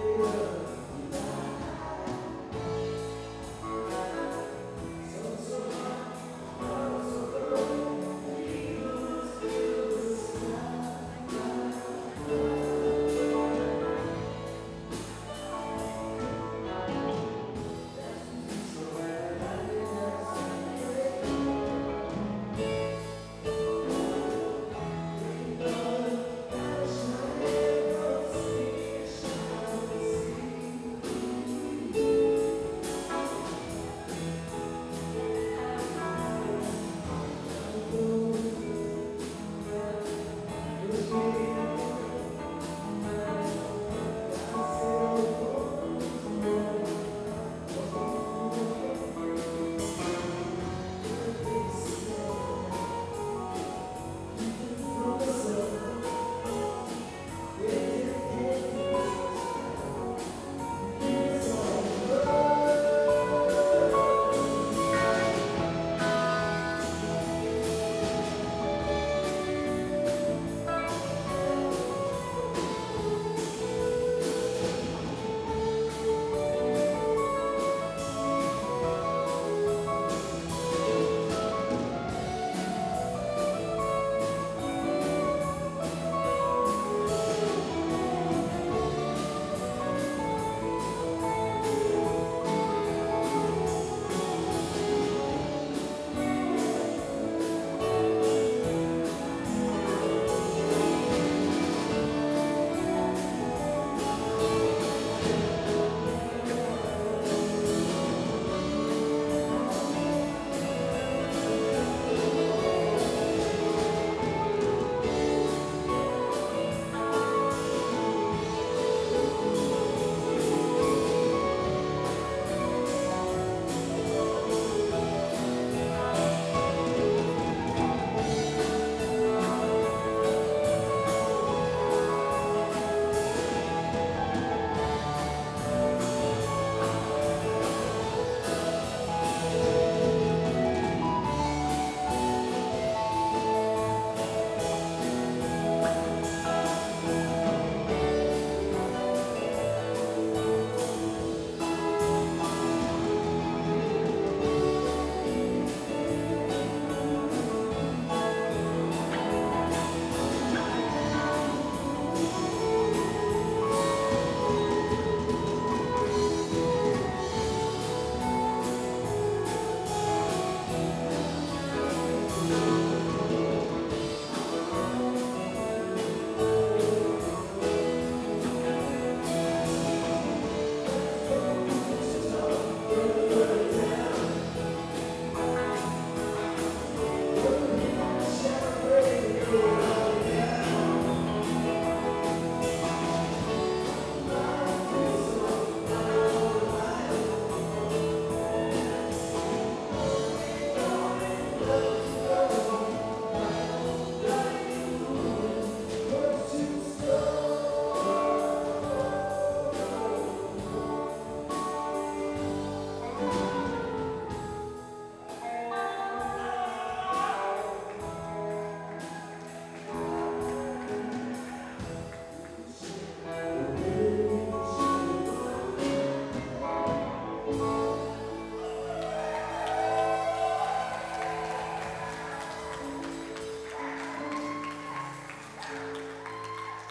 Savior.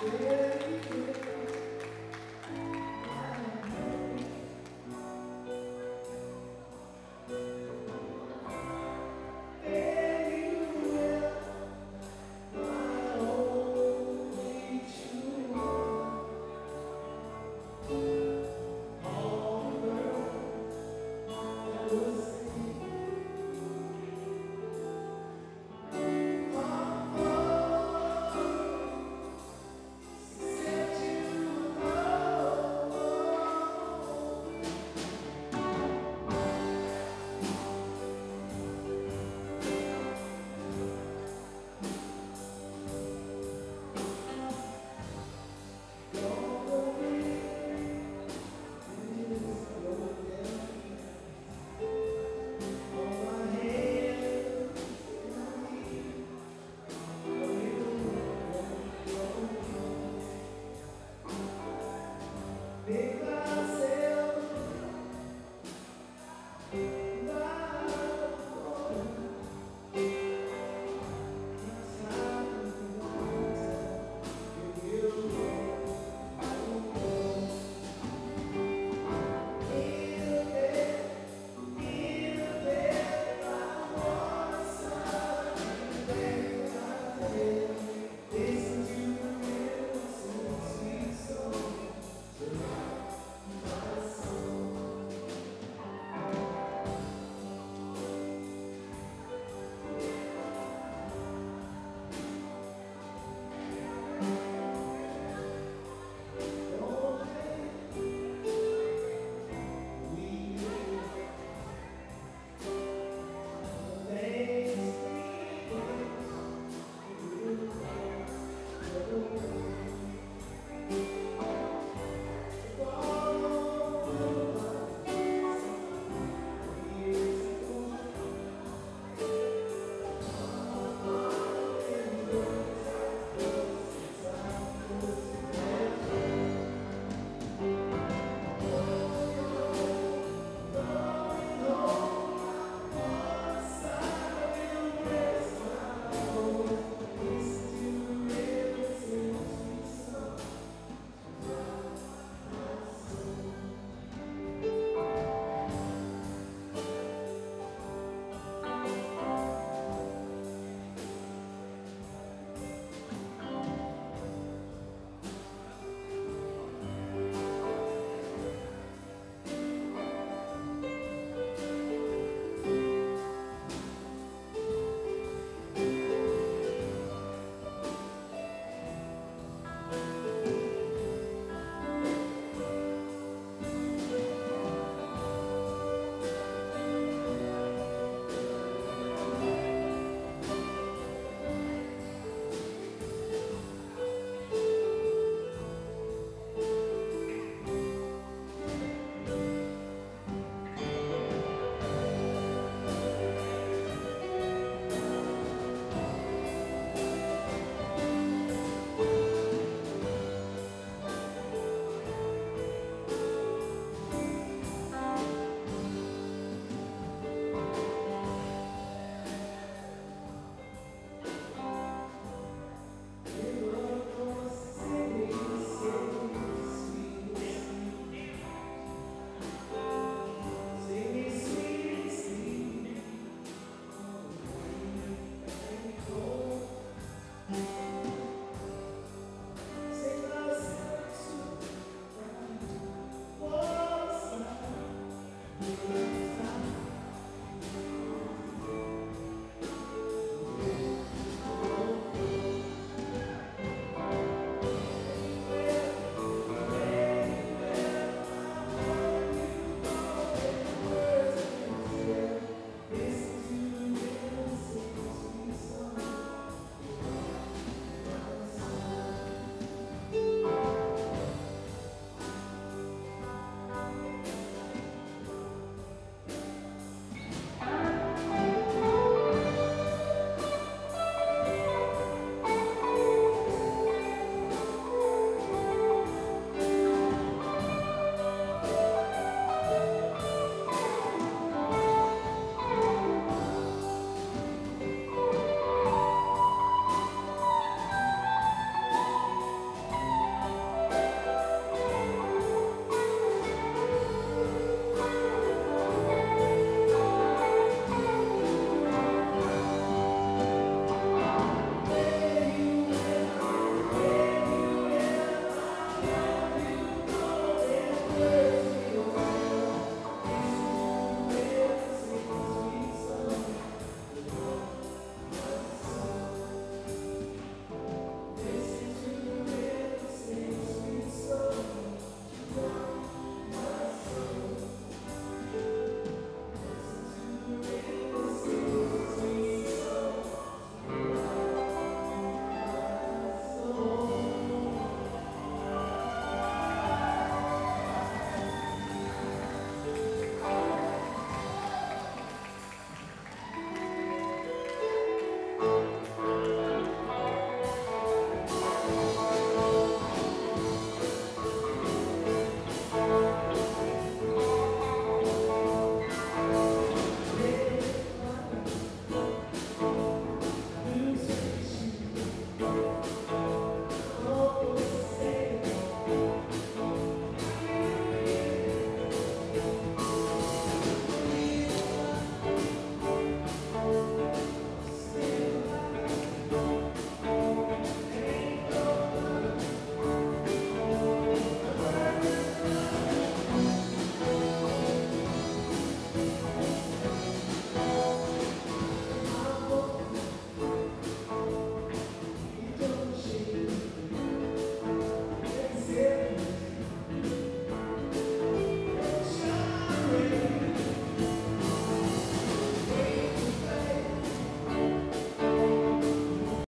Big